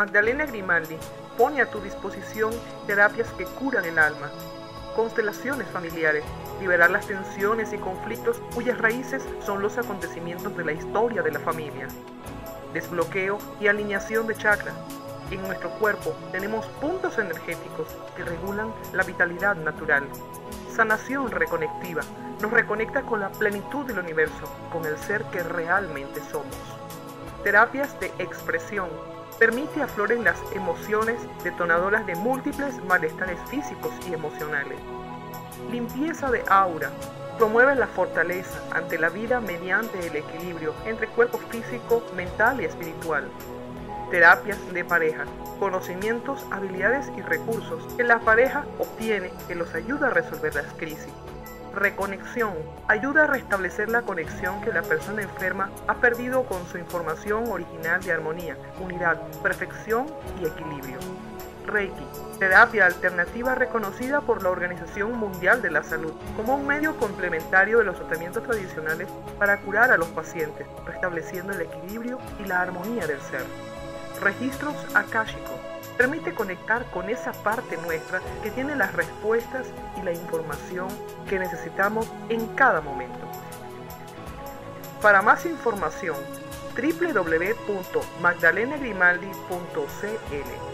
Magdalena Grimaldi pone a tu disposición terapias que curan el alma, constelaciones familiares, liberar las tensiones y conflictos cuyas raíces son los acontecimientos de la historia de la familia, desbloqueo y alineación de chakras. En nuestro cuerpo tenemos puntos energéticos que regulan la vitalidad natural. Sanación reconectiva nos reconecta con la plenitud del universo, con el ser que realmente somos. Terapias de expresión permite afloren las emociones detonadoras de múltiples malestares físicos y emocionales. Limpieza de aura promueve la fortaleza ante la vida mediante el equilibrio entre cuerpo físico, mental y espiritual. Terapias de pareja, conocimientos, habilidades y recursos que la pareja obtiene que los ayuda a resolver las crisis. Reconexión. Ayuda a restablecer la conexión que la persona enferma ha perdido con su información original de armonía, unidad, perfección y equilibrio. Reiki, terapia alternativa reconocida por la Organización Mundial de la Salud como un medio complementario de los tratamientos tradicionales para curar a los pacientes, restableciendo el equilibrio y la armonía del ser. Registros akáshicos permite conectar con esa parte nuestra que tiene las respuestas y la información que necesitamos en cada momento. Para más información, www.magdalenagrimaldi.cl